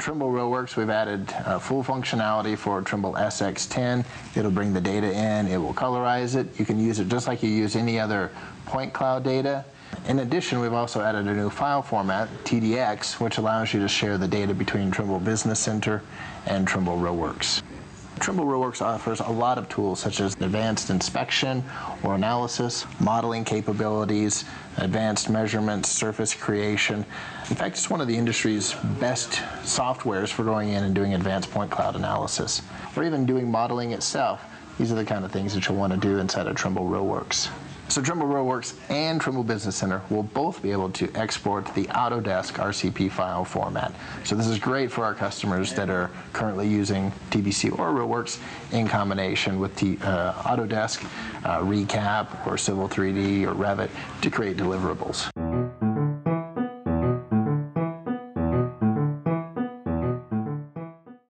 RealWorks, we've added uh, full functionality for Trimble SX10. It'll bring the data in, it will colorize it. You can use it just like you use any other point cloud data. In addition, we've also added a new file format, TDX, which allows you to share the data between Trimble Business Center and Trimble RealWorks. Trimble RealWorks offers a lot of tools such as advanced inspection or analysis, modeling capabilities, advanced measurements, surface creation. In fact, it's one of the industry's best softwares for going in and doing advanced point cloud analysis, or even doing modeling itself. These are the kind of things that you'll want to do inside of Trimble RealWorks. So Trimble RealWorks and Trimble Business Center will both be able to export the Autodesk RCP file format. So this is great for our customers that are currently using TBC or RealWorks in combination with T, uh, Autodesk, uh, ReCap, or Civil 3D, or Revit to create deliverables.